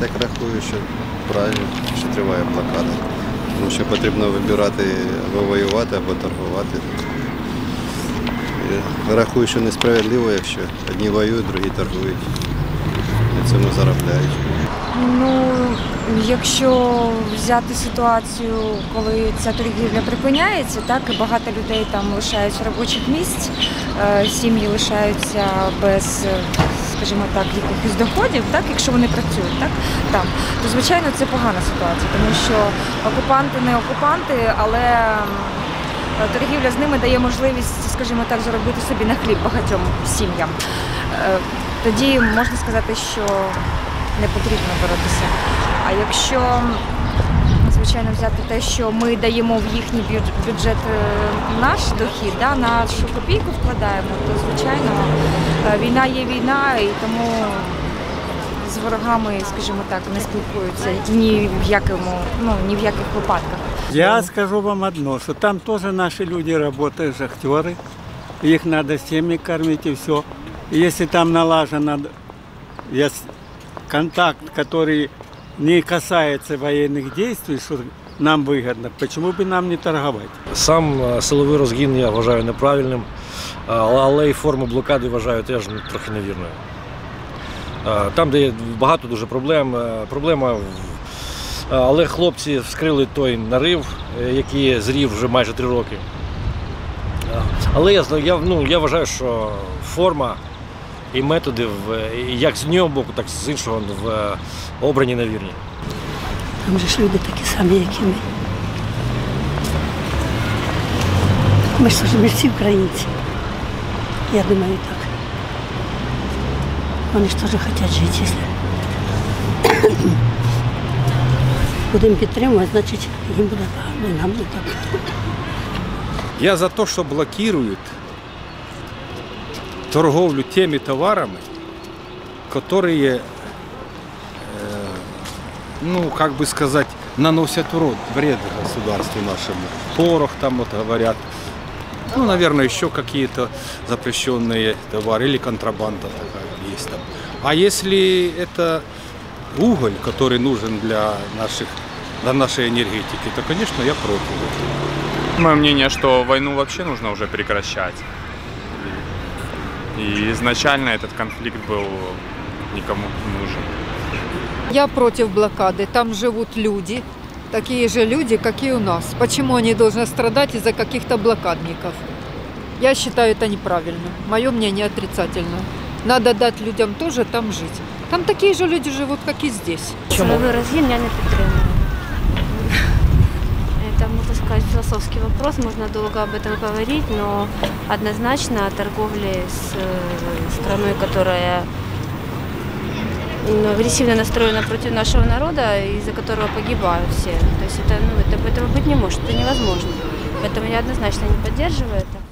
так рахую, що правильно, що триває блокада. Тому що потрібно вибирати або воювати, або торгувати. І рахую, що несправедливо, якщо одні воюють, другі торгують. На цьому заробляють. Ну, якщо взяти ситуацію, коли ця торгівля припиняється, так і багато людей там лишаються робочих місць, е, сім'ї лишаються без, скажімо так, якихось доходів, так, якщо вони працюють, так там, то звичайно це погана ситуація, тому що окупанти не окупанти, але торгівля з ними дає можливість, скажімо так, заробити собі на хліб багатьом сім'ям. Е, Тоді можна сказати, що не потрібно боротися. А якщо, звичайно, взяти те, що ми даємо в їхній бюдж- бюджет е, наш дохід, да, нашу копійку вкладаємо, то звичайно війна є війна, і тому з ворогами, скажімо так, не спілкуються ні в якому, ну ні в яких випадках. Я скажу вам одно, что там тоже наши люди работают, шахтеры. Их надо семьи кормить и все. Если там налажено ес- контакт, который не касается военных действий, что нам выгодно, почему бы нам не торговать? Сам е, силовий розгін я вважаю неправильним, а, але і форму блокади вважаю теж трохи невірною. Там, де є багато дуже проблем, е, проблема але хлопці вскрили той нарив, е, який зрів вже майже три роки. Але я, я, ну, я вважаю, що форма і методи, як з одного боку, так і з іншого в е, обрані невірні. Там же ж люди такі самі, як і ми. Ми ж, ми ж всі українці. Я думаю, так. Вони ж теж хочуть жити, якщо будемо підтримувати, значить їм буде погано, і нам не так. Я за то, что блокируют торговлю теми товарами, которые, э, ну, как бы сказать, наносят урод, вред государству нашему. Порох там вот говорят. ну, наверное, еще какие-то запрещенные товары или контрабанда такая есть там. А если это уголь, который нужен для наших для нашей энергетики, то, конечно, я против. Мое мнение, что войну вообще нужно уже прекращать. И изначально этот конфликт был никому не нужен. Я против блокады. Там живут люди, такие же люди, как и у нас. Почему они должны страдать из-за каких-то блокадников? Я считаю это неправильно. Мое мнение отрицательно. Надо дать людям тоже там жить. Там такие же люди живут, как и здесь. Силовий розгін я не підтримую. Это, можно сказать, философский вопрос, можно долго об этом говорить, но однозначно о торговле с э, страной, которая агрессивно настроена против нашего народа, из-за которого погибают все. То есть это, ну, это, этого быть не может, это невозможно. Поэтому я однозначно не поддерживаю это.